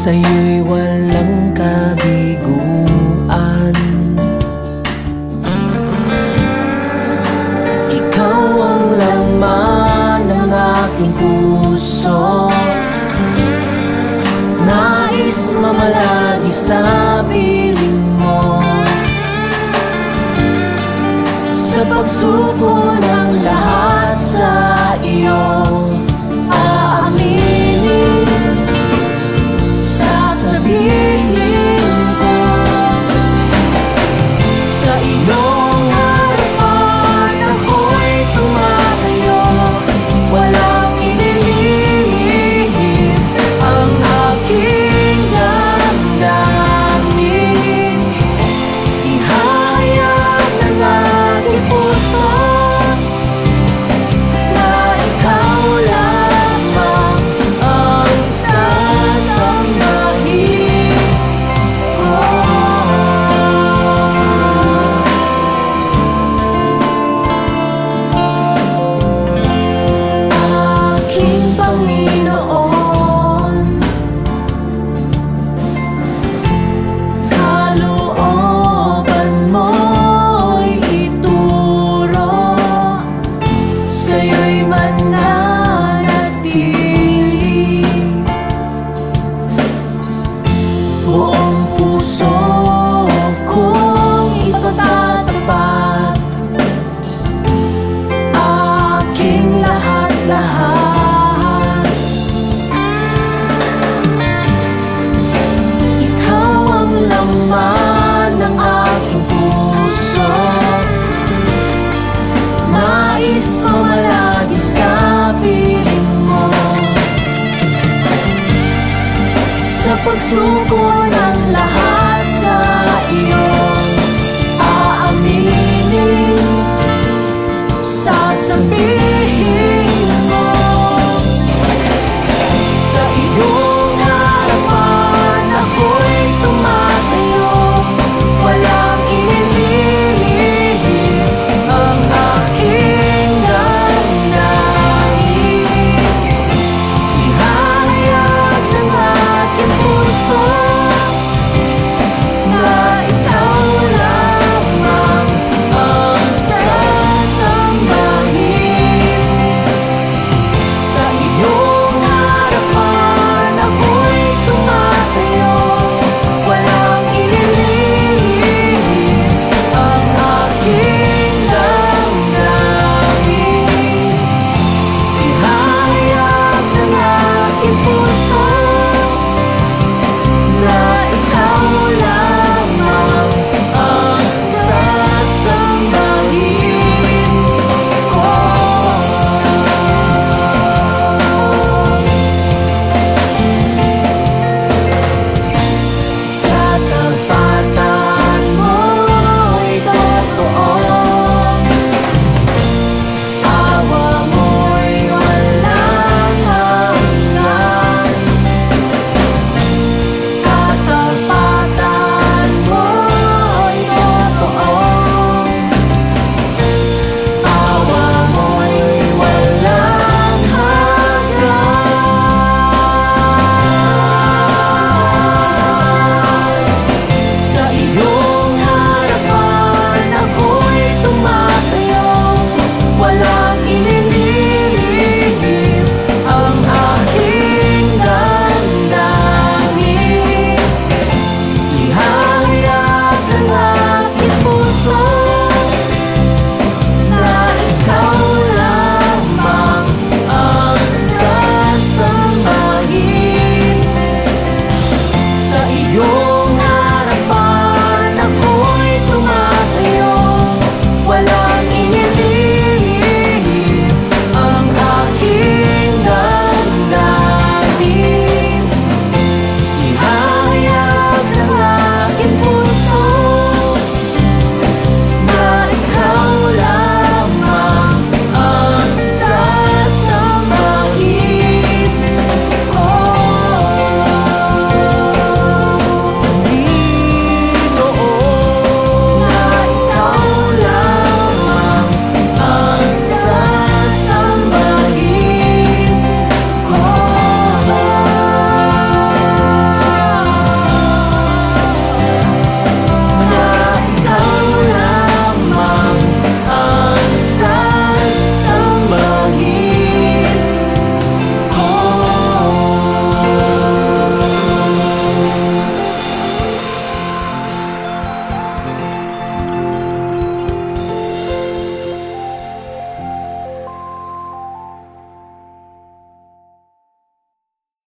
Sa'yo'y walang kabiguan. Ikaw ang laman ng aking puso. Nais mamalagi sa piling mo. Sa pagsuko ng King